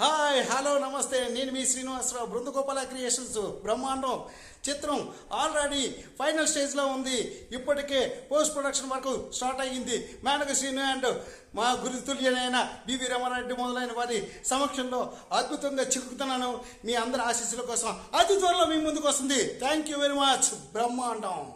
Hi hello నమస్తే నేను మీ Srinivasarao బృందగోపాల creations బ్రహ్మాండం చిత్రం. ఆల్రెడీ ఫైనల్ స్టేజ్లో ఉంది. ఇప్పటికే పోస్ట్ ప్రొడక్షన్ వరకు స్టార్ట్ అయ్యింది. మేనక శ్రీను అండ్ మా గురుతుల్యనైన బివి రమారెడ్డి మొదలైన వారి సమక్షంలో అద్భుతంగా చిక్కుతున్నాను మీ అందరి ఆశీస్సుల కోసం అతి త్వరలో మీ ముందుకు వస్తుంది. థ్యాంక్ యూ వెరీ మచ్ బ్రహ్మాండం.